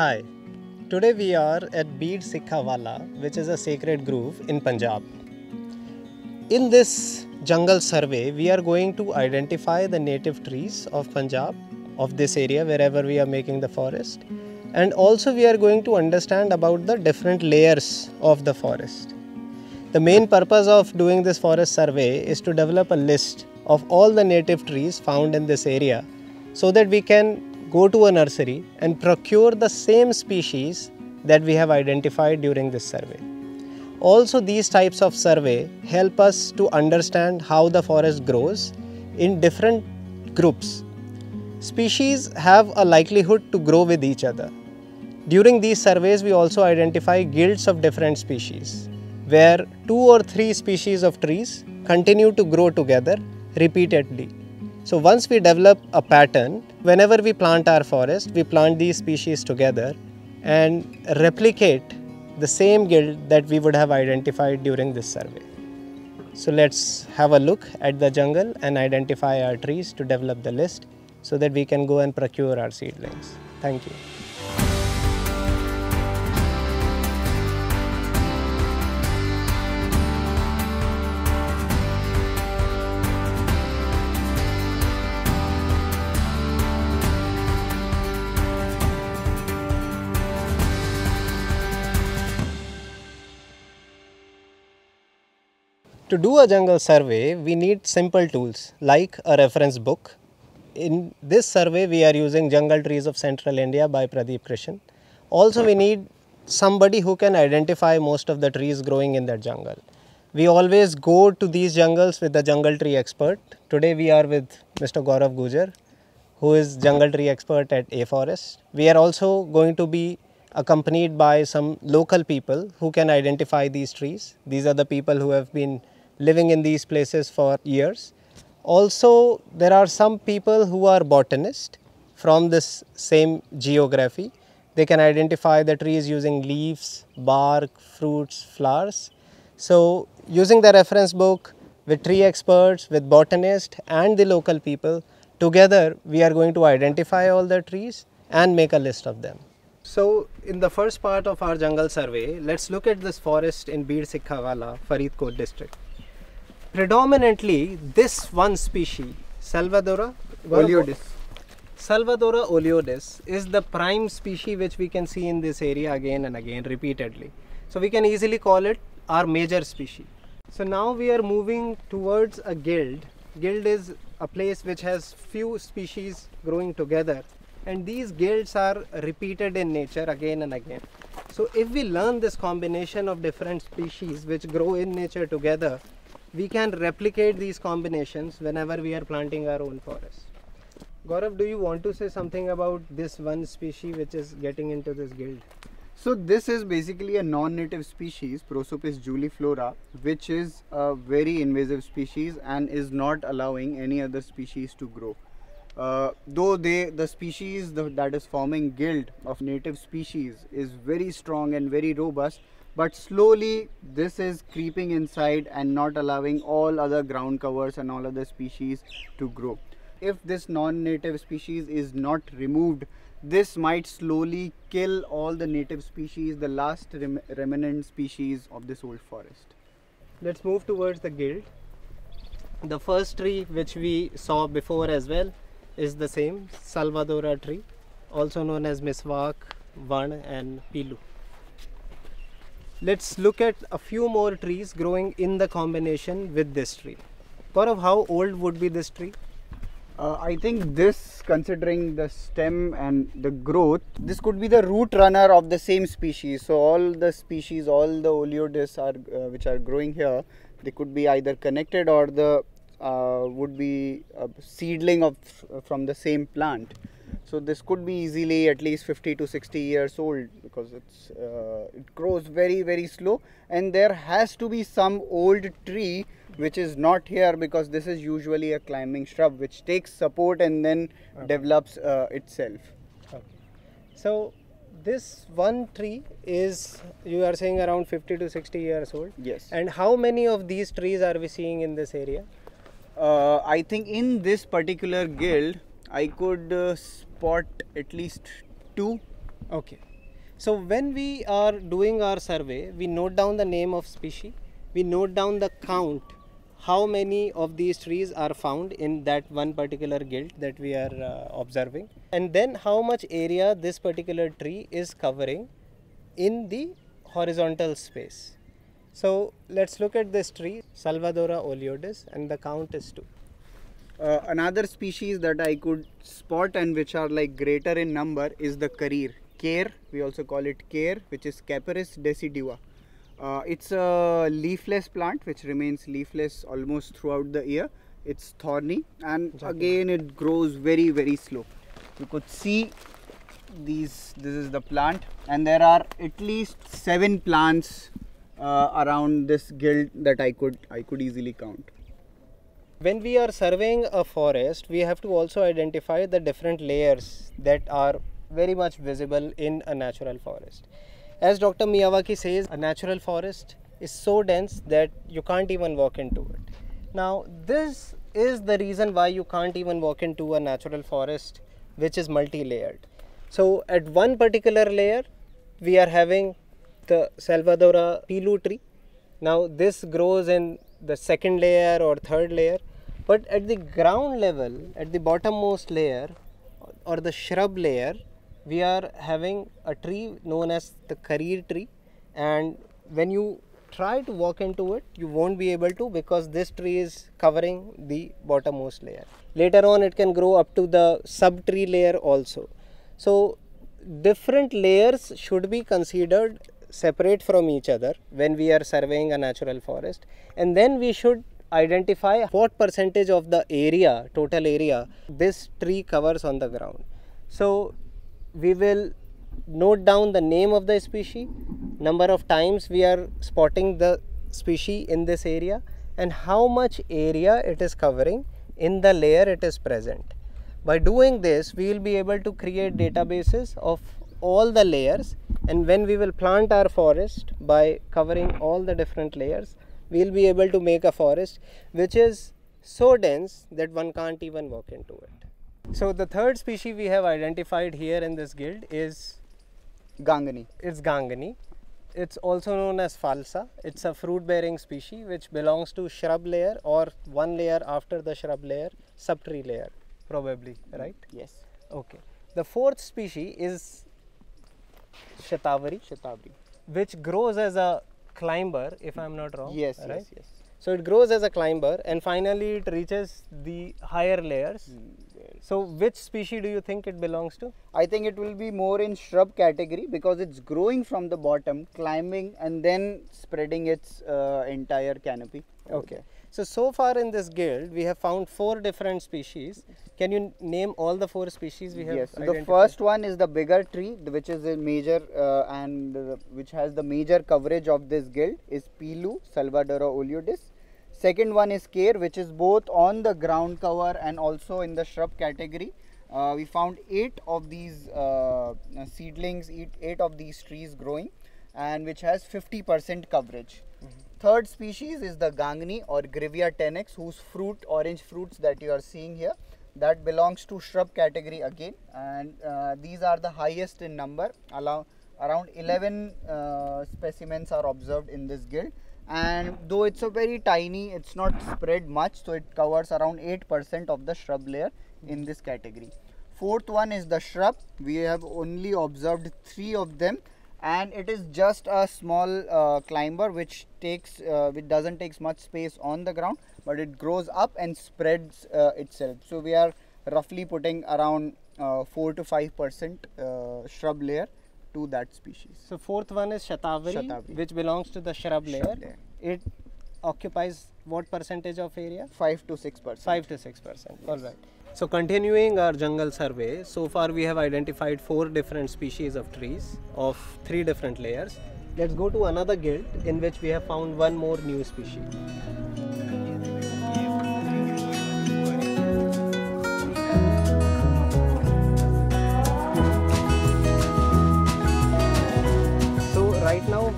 Hi, today we are at Bir Sikha Wala, which is a sacred grove in Punjab. In this jungle survey, we are going to identify the native trees of Punjab, of this area, wherever we are making the forest. And also, we are going to understand about the different layers of the forest. The main purpose of doing this forest survey is to develop a list of all the native trees found in this area so that we can go to a nursery and procure the same species that we have identified during this survey. Also, these types of survey help us to understand how the forest grows in different groups. Species have a likelihood to grow with each other. During these surveys, we also identify guilds of different species, where two or three species of trees continue to grow together repeatedly. So once we develop a pattern, whenever we plant our forest, we plant these species together and replicate the same guild that we would have identified during this survey. So let's have a look at the jungle and identify our trees to develop the list so that we can go and procure our seedlings. Thank you. To do a jungle survey, we need simple tools like a reference book. In this survey, we are using Jungle Trees of Central India by Pradip Krishen. Also, we need somebody who can identify most of the trees growing in that jungle. We always go to these jungles with the jungle tree expert. Today, we are with Mr. Gaurav Gujar, who is jungle tree expert at Afforestt. We are also going to be accompanied by some local people who can identify these trees. These are the people who have been living in these places for years. Also, there are some people who are botanists from this same geography. They can identify the trees using leaves, bark, fruits, flowers. So, using the reference book with tree experts, with botanists and the local people, together we are going to identify all the trees and make a list of them. So, in the first part of our jungle survey, let's look at this forest in Bir Sikhawala, Faridkot district predominantly this one species, Salvadora oleoides. Salvadora oleoides is the prime species which we can see in this area again and again repeatedly. So we can easily call it our major species. So now we are moving towards a guild. Guild is a place which has few species growing together and these guilds are repeated in nature again and again. So if we learn this combination of different species which grow in nature together, we can replicate these combinations whenever we are planting our own forest. Gaurav, do you want to say something about this one species which is getting into this guild? So this is basically a non-native species, Prosopis juliflora, which is a very invasive species and is not allowing any other species to grow. Uh, though they the species that is forming guild of native species is very strong and very robust but slowly this is creeping inside and not allowing all other ground covers and all other species to grow. If this non-native species is not removed this might slowly kill all the native species the last rem remnant species of this old forest. Let's move towards the guild. The first tree which we saw before as well is the same salvadora tree also known as miswak van and pilu Let's look at a few more trees growing in the combination with this tree. Gaurav, how old would be this tree? Uh, I think this, considering the stem and the growth, this could be the root runner of the same species. So all the species, all the oleoides are uh, which are growing here, they could be either connected or the uh, would be a seedling of from the same plant so this could be easily at least 50 to 60 years old because it's uh, it grows very very slow. And there has to be some old tree which is not here because this is usually a climbing shrub which takes support and then okay. develops uh, itself. Okay. so this one tree is you are saying around 50 to 60 years old? Yes. And how many of these trees are we seeing in this area? Uh, i think in this particular guild I could uh, spot at least two Okay. So when we are doing our survey, we note down the name of species, we note down the count, how many of these trees are found in that one particular guild that we are uh, observing, and then how much area this particular tree is covering in the horizontal space. So let's look at this tree, Salvadora oleoides, and the count is 2. Uh, another species that I could spot and which are like greater in number is the career. Care, we also call it care, which is Capparis decidua. Uh, it's a leafless plant which remains leafless almost throughout the year. It's thorny and again it grows very very slow. You could see these. This is the plant, and there are at least seven plants uh, around this guild that I could I could easily count. When we are surveying a forest, we have to also identify the different layers that are very much visible in a natural forest. As Dr. Miyawaki says, a natural forest is so dense that you can't even walk into it. Now, this is the reason why you can't even walk into a natural forest which is multi layered. So, at one particular layer, we are having the Salvadora pilu tree. Now, this grows in the second layer or third layer, but at the ground level, at the bottommost layer or the shrub layer, we are having a tree known as the career tree. And when you try to walk into it, you won't be able to because this tree is covering the bottommost layer. Later on, it can grow up to the sub tree layer also. So, different layers should be considered separate from each other when we are surveying a natural forest, and then we should identify what percentage of the area, total area, this tree covers on the ground. So, we will note down the name of the species, number of times we are spotting the species in this area, and how much area it is covering in the layer it is present. By doing this, we will be able to create databases of all the layers, and when we will plant our forest by covering all the different layers, we will be able to make a forest which is so dense that one can't even walk into it. So, the third species we have identified here in this guild is Gangani. it's Gangani. It's also known as falsa. It's a fruit bearing species which belongs to shrub layer or one layer after the shrub layer, subtree layer, probably, right? Yes. Okay. The fourth species is Shatavari, Shatavari. which grows as a climber, if I'm not wrong. Yes, right? yes, yes. So it grows as a climber and finally it reaches the higher layers. So which species do you think it belongs to? I think it will be more in shrub category because it's growing from the bottom, climbing and then spreading its uh, entire canopy. Okay. So so far in this guild we have found four different species. Can you name all the four species we have Yes. So the first one is the bigger tree, which is a major uh, and uh, which has the major coverage of this guild is Pilu Salvadora oleoides. Second one is Care, which is both on the ground cover and also in the shrub category. Uh, we found eight of these uh, uh, seedlings, eight, eight of these trees growing, and which has 50% coverage. Third species is the Gangni or Grewia tenax, whose fruit, orange fruits that you are seeing here, that belongs to shrub category again, and uh, these are the highest in number. Allow, around 11 uh, specimens are observed in this guild, and though it's a very tiny, it's not spread much, so it covers around 8% of the shrub layer in this category. Fourth one is the shrub. We have only observed three of them, and it is just a small uh, climber which takes uh, which doesn't take much space on the ground, but it grows up and spreads uh, itself. So we are roughly putting around uh, four to five percent uh, shrub layer to that species. So fourth one is Shatavari, Shatavari. which belongs to the shrub layer. Shrub layer. It occupies what percentage of area? Five to six percent. 5 to 6 percent. All right. So continuing our jungle survey, so far we have identified four different species of trees of three different layers. Let's go to another guild in which we have found one more new species.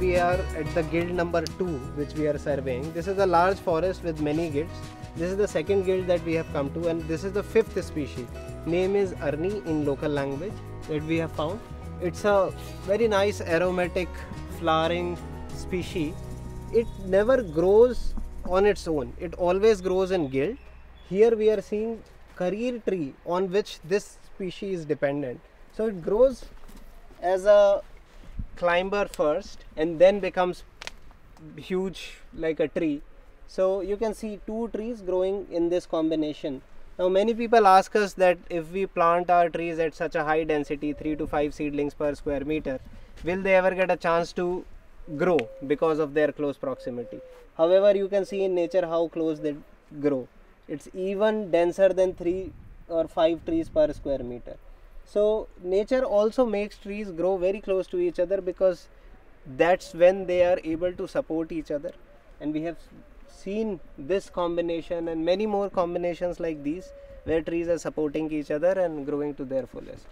We are at the guild number 2 which we are surveying. This is a large forest with many guilds. This is the second guild that we have come to and this is the fifth species. Name is Arni in local language that we have found. it's a very nice aromatic flowering species. It never grows on its own. It always grows in guild. Here we are seeing career tree on which this species is dependent. So it grows as a climber first and then becomes huge like a tree. So you can see two trees growing in this combination. Now many people ask us that if we plant our trees at such a high density 3 to 5 seedlings per square meter will they ever get a chance to grow because of their close proximity. However you can see in nature how close they grow. It's even denser than 3 or 5 trees per square meter. So nature also makes trees grow very close to each other because that's when they are able to support each other and we have seen this combination and many more combinations like these where trees are supporting each other and growing to their fullest.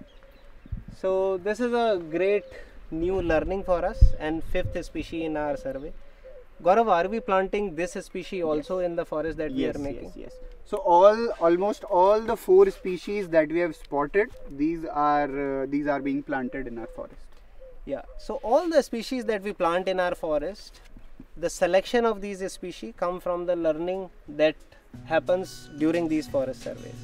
So this is a great new learning for us and fifth species in our survey. Gaurav, are we planting this species also in the forest that yes, we are making? Yes, yes. So all, almost all the four species that we have spotted, these are uh, these are being planted in our forest. Yeah. So all the species that we plant in our forest, the selection of these species come from the learning that happens during these forest surveys.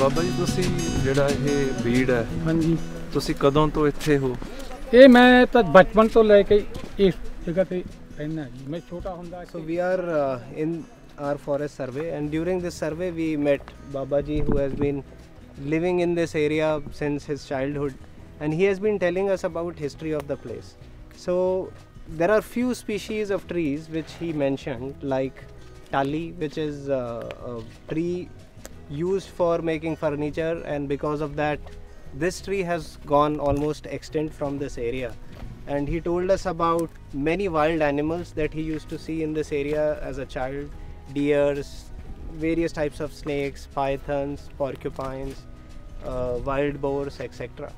Baba ji ਤੁਸੀਂ ਜਿਹੜਾ ਇਹ ਬੀੜ ਹੈ ਹਾਂਜੀ ਤੁਸੀਂ ਕਦੋਂ ਤੋਂ ਇੱਥੇ ਹੋ ਇਹ ਮੈਂ ਤਾਂ ਬਚਪਨ ਤੋਂ ਲੈ ਕੇ ਇਸ so we are uh, in our forest survey and during this survey we met babaji who has been living in this area since his childhood and he has been telling us about history of the place. So there are few species of trees which he mentioned like tali which is uh, a tree used for making furniture and because of that this tree has gone almost extinct from this area and he told us about many wild animals that he used to see in this area as a child. Deers various types of snakes pythons porcupines uh, wild boars etc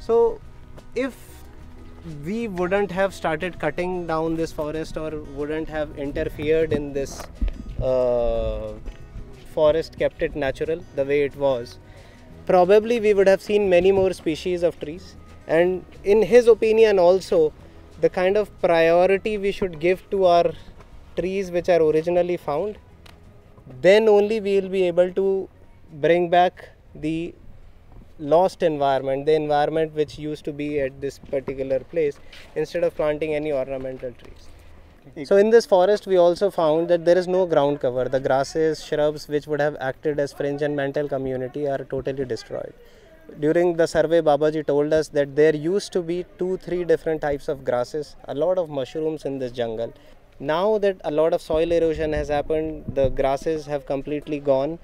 so if we wouldn't have started cutting down this forest or wouldn't have interfered in this uh, forest kept it natural the way it was probably we would have seen many more species of trees and in his opinion also the kind of priority we should give to our trees which are originally found then only we will be able to bring back the lost environment the environment which used to be at this particular place instead of planting any ornamental trees so in this forest, we also found that there is no ground cover. The grasses, shrubs which would have acted as fringe and mantle community are totally destroyed. During the survey, Babaji told us that there used to be two, three different types of grasses, a lot of mushrooms in this jungle. Now that a lot of soil erosion has happened, the grasses have completely gone.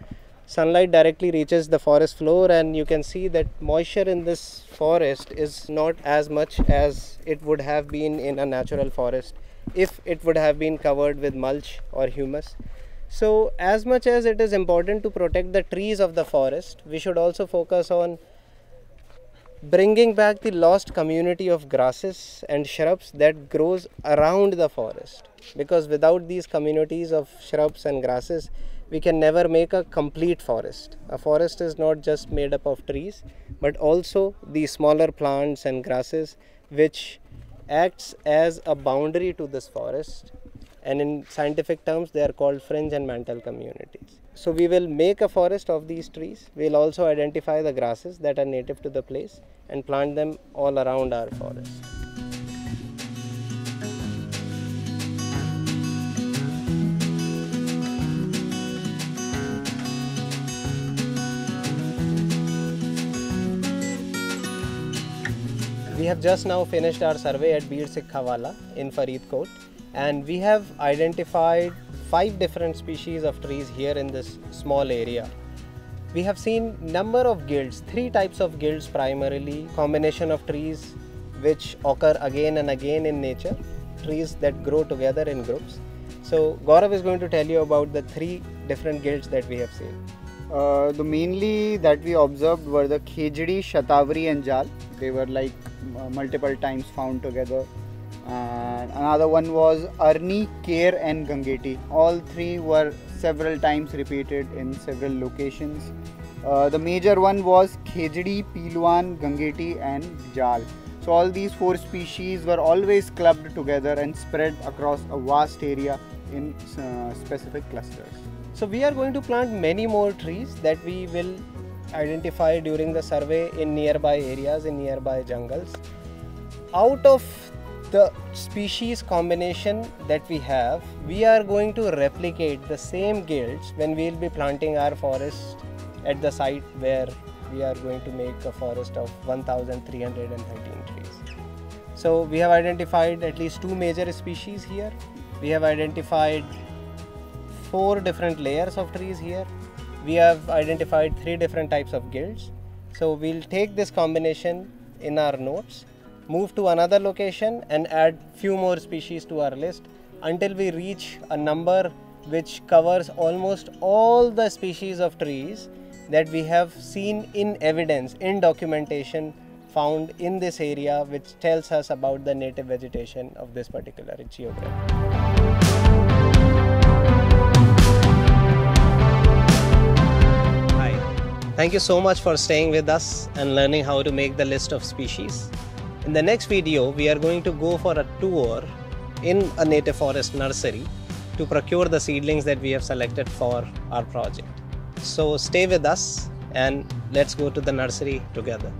Sunlight directly reaches the forest floor, and you can see that moisture in this forest is not as much as it would have been in a natural forest if it would have been covered with mulch or humus. So, as much as it is important to protect the trees of the forest, we should also focus on bringing back the lost community of grasses and shrubs that grows around the forest. Because without these communities of shrubs and grasses we can never make a complete forest. A forest is not just made up of trees but also the smaller plants and grasses which acts as a boundary to this forest. And in scientific terms they are called fringe and mantle communities so we will make a forest of these trees. We'll also identify the grasses that are native to the place and plant them all around our forest. We have just now finished our survey at Bir Sikhawala in Faridkot and we have identified five different species of trees here in this small area. We have seen number of guilds, three types of guilds primarily, combination of trees which occur again and again in nature, trees that grow together in groups. So Gaurav is going to tell you about the three different guilds that we have seen. Uh, the mainly that we observed were the Khejdi, Shatavari, and Jal. They were like uh, multiple times found together. And another one was Arni, Kher, and Gangeti. All three were several times repeated in several locations. Uh, the major one was Khejdi, Pilwan, Gangeti, and Jal. So all these four species were always clubbed together and spread across a vast area in uh, specific clusters. So we are going to plant many more trees that we will identify during the survey in nearby areas in nearby jungles. Out of the species combination that we have, we are going to replicate the same guilds when we will be planting our forest at the site where we are going to make a forest of 1313 trees. So we have identified at least two major species here. We have identified four different layers of trees here. We have identified three different types of guilds. So we'll take this combination in our notes, move to another location and add few more species to our list until we reach a number which covers almost all the species of trees that we have seen in evidence in documentation found in this area which tells us about the native vegetation of this particular geography. Hi, thank you so much for staying with us and learning how to make the list of species. In the next video, we are going to go for a tour in a native forest nursery to procure the seedlings that we have selected for our project. So stay with us and let's go to the nursery together.